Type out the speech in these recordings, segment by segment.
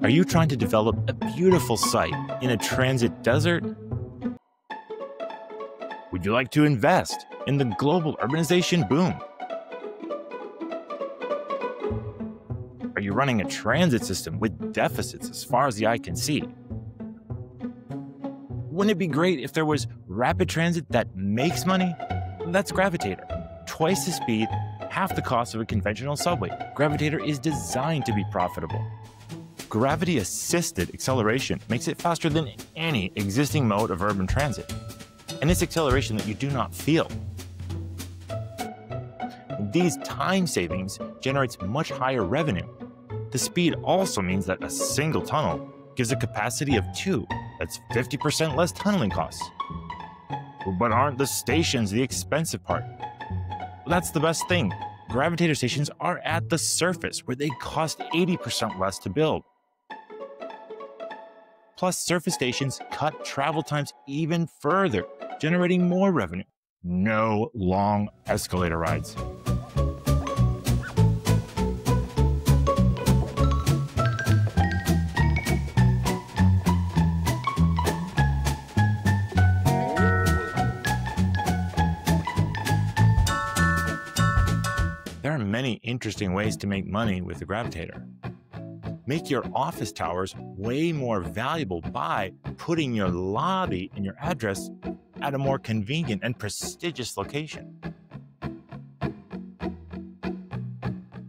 Are you trying to develop a beautiful site in a transit desert? Would you like to invest in the global urbanization boom? Are you running a transit system with deficits as far as the eye can see? Wouldn't it be great if there was rapid transit that makes money? That's Gravitator. Twice the speed, half the cost of a conventional subway. Gravitator is designed to be profitable. Gravity assisted acceleration makes it faster than any existing mode of urban transit. And it's acceleration that you do not feel. These time savings generates much higher revenue the speed also means that a single tunnel gives a capacity of two. That's 50% less tunneling costs. But aren't the stations the expensive part? That's the best thing. Gravitator stations are at the surface where they cost 80% less to build. Plus, surface stations cut travel times even further, generating more revenue. No long escalator rides. There are many interesting ways to make money with the Gravitator. Make your office towers way more valuable by putting your lobby and your address at a more convenient and prestigious location.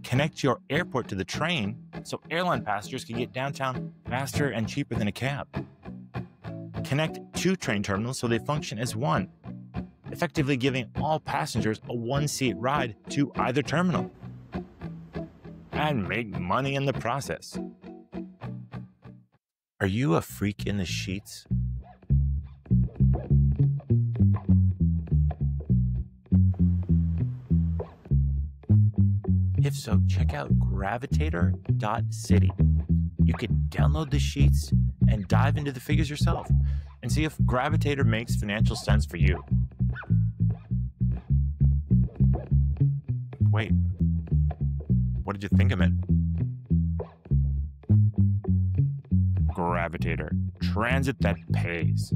Connect your airport to the train so airline passengers can get downtown faster and cheaper than a cab. Connect two train terminals so they function as one effectively giving all passengers a one seat ride to either terminal. And make money in the process. Are you a freak in the sheets? If so, check out gravitator.city. You can download the sheets and dive into the figures yourself and see if Gravitator makes financial sense for you. Wait, what did you think of it? Gravitator, transit that pays.